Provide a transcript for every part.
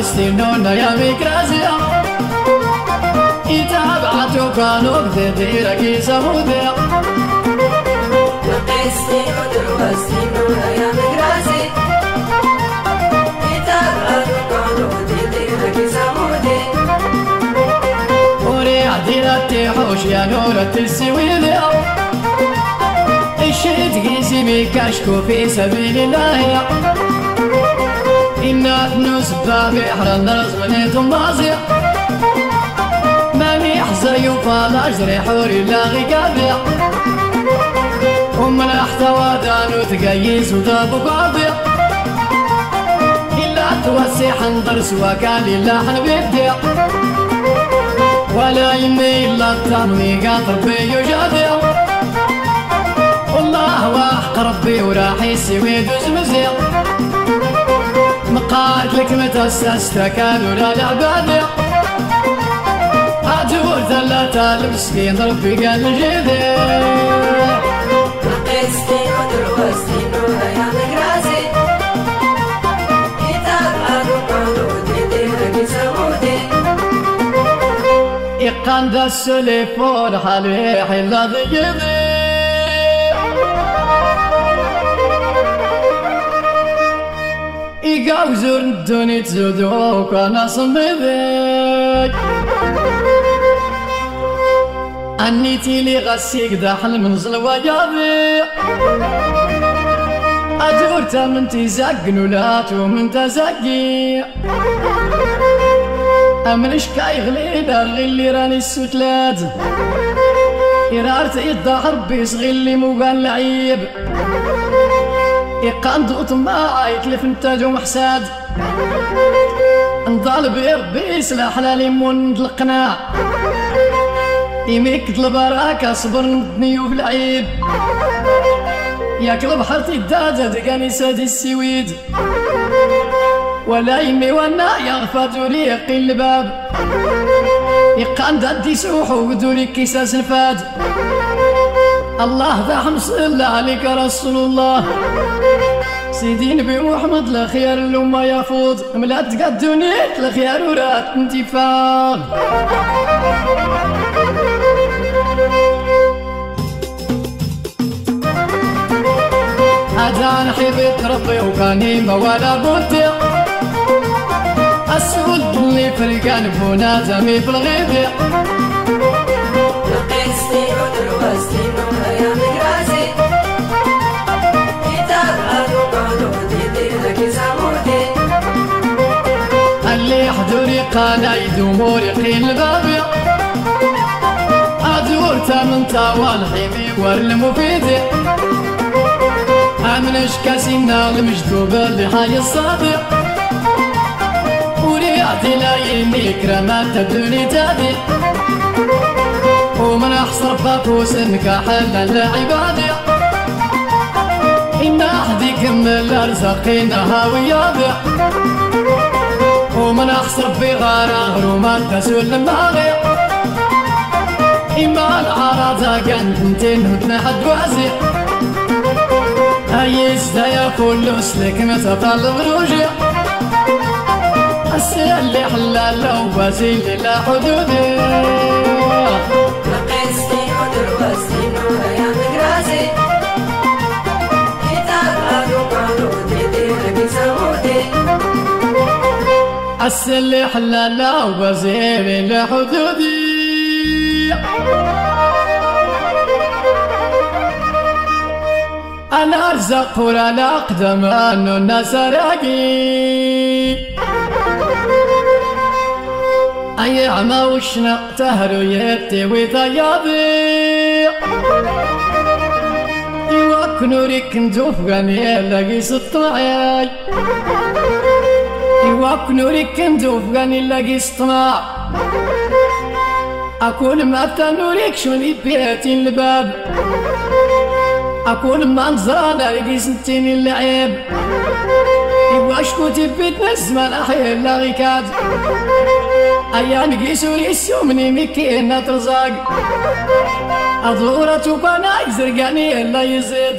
استنونا يا ميكرازيا يتابعتو كانوا بذيرك يسهوديا قيستي ودروا استنونا يا ميكرازي يتابعتو كانوا يا نورة السويديا الشيء تقيسي بكشكو في سبيل الله إنا نسبة بحر النرز من مازية ماني حزي وفال أجري حوري لاغي قابع ومن احتوى دانو تقيس وذاب قاضية إلا توسي حنظر سوا كان لله بيبدع ولا يمي إلا التمني قاطر بي وجادع والله واحق ربي وراح يسوي دوز مزيق مقالك لك متى استكان ولا العبادة أجور ثلاثة المسكين ربي قال جدي قيستي ودروا استنونا يا ذا السليفون حالي حلا ضيقي يقاوزور الدنيا تزودوك أنا صمدك انيتي لي غسيك داحل من زلوى يابي أجور من تزق نولات ومن تزقي امنش كاي غلي دار اللي راني السوتلات إرارت الظهر بيس غلي مو قال لعيب. يقاند ما يتلف انتاج ومحساد. نضال سلاح ليمون القناع. يميك البراكة صبر ندني العيب ياكل بحرتي الدادة دقاني سادي السويد. ولا يمي وأنا يغفى توريقي الباب. يقان دادي سوح ودوري كيساس الفاد. الله حمص الله عليك رسول الله. سيدي نبي محمد الخيار الأمة يفوض ملات قدونيت الخيار ورات انتفاض أجان حبيت ربي وكاني موالى بوتي. السود اللي في القلب ونازمي في قيستي ودروا استنونا قانا يدوموري قيل أدور من طوال حيمي والمفيد أمنش كاسينا المجدوب اللي حي الصادق. وريعتي لا يمي كرامات تبدوني تابي ومن أحصر بابوس نكاحل العبادة إن أحدي كمل أرزقنا هاويابي ومن أحصر بغارة غرومات تسول الماغي إما العرض كان كنتين وتنحد وازي. هيس يا كل سلك طلب روجي. اللي حلال لو بازيل لا حدودي. اللي حلال لو بازيل لا حدودي أنا أرزق ولا أقدم أنه الناس راقي أي عما وشنا تهرو يبتي وثيابي يوك إيواك نوريك ندوف غني لاقي سطمعي إيواك نوريك ندوف غني لاقي سطمع أقول ما تنوريك شوني بيتي الباب. أقول ما نزرانا لقي سنتين اللعيب. إيواش كنت بيت نزمان أحيي لا غيكاد. أيام قيسو ليسو مني مكينا ترزاق. الضورة بانا يزرقاني إلا يزيد.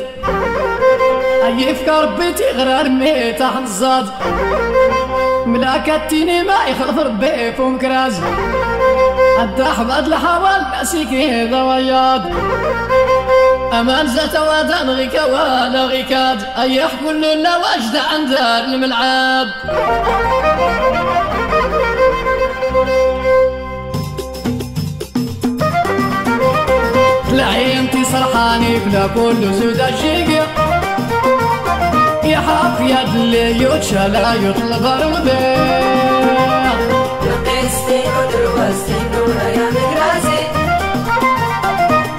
أي فكر بيتي غرار ميت حنزاد. ملاكتيني ما يخلف ربي فون كراز. الدح بعد الحوال ناسيكي ضوياد أمان زات وادان غيك وأنا غيكاد. أي كل لا وأجد عن دار الملعب. تلاعي انتي سرحاني بلا كل زود الشيقة اللي يتشلى يطلب رمضان Destino del destino ya migrasi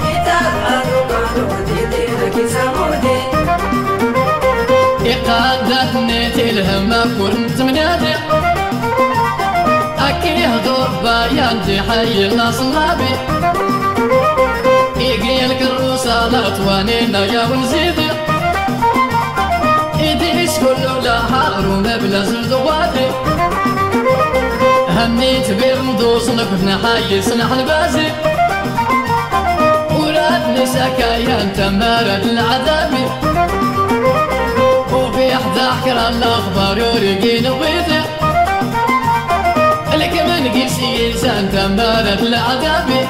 Kitab adu manu didi laki samudi إقادتني تلهم كنت منادي أكيه ضربة ينتي حي الأصلابي إيقي الكروسة لا توانينا يا ونزيدي حار ومبلغ زلدواتي هنيت بيرمدوس نكفنا حي سنح البازي ولاد نساكا ينتمرد العذابي وفي احدى حكر الأخبار يوريقين بيدي لك من قيسي انسان تمارت العذابي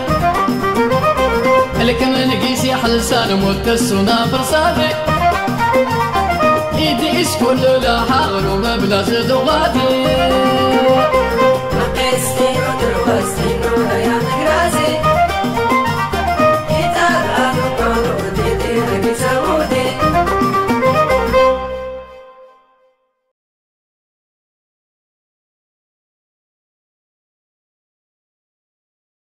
لك من قيسي حلسان متسونا فرصادي ايديش كل نهار ومبلغ دوغاتي